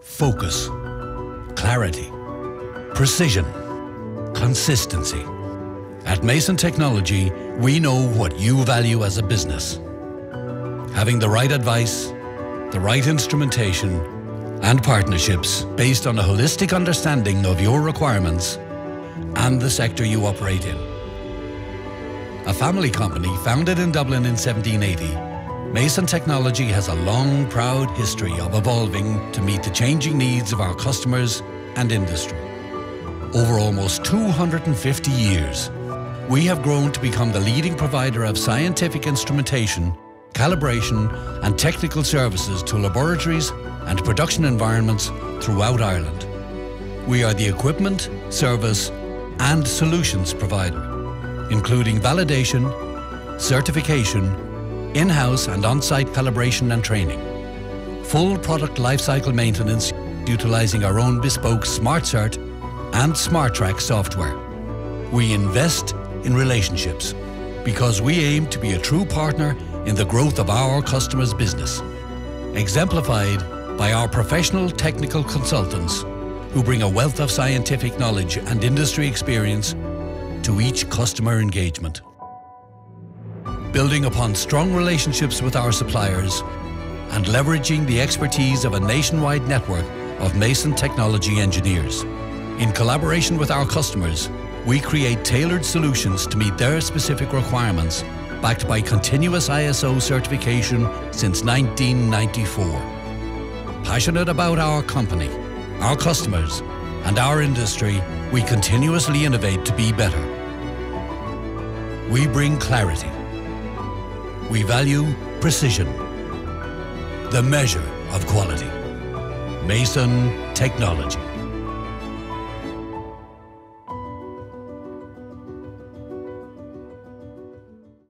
focus, clarity, precision, consistency. At Mason Technology, we know what you value as a business. Having the right advice, the right instrumentation, and partnerships based on a holistic understanding of your requirements and the sector you operate in. A family company founded in Dublin in 1780, Mason Technology has a long, proud history of evolving to meet the changing needs of our customers and industry. Over almost 250 years, we have grown to become the leading provider of scientific instrumentation, calibration and technical services to laboratories and production environments throughout Ireland. We are the equipment, service and solutions provider, including validation, certification, in-house and on-site calibration and training, full product lifecycle maintenance utilising our own bespoke SmartCert and SmartTrack software. We invest in relationships because we aim to be a true partner in the growth of our customers' business, exemplified by our professional technical consultants who bring a wealth of scientific knowledge and industry experience to each customer engagement. Building upon strong relationships with our suppliers and leveraging the expertise of a nationwide network of Mason technology engineers. In collaboration with our customers, we create tailored solutions to meet their specific requirements, backed by continuous ISO certification since 1994. Passionate about our company, our customers, and our industry, we continuously innovate to be better. We bring clarity. We value precision, the measure of quality. Mason Technology.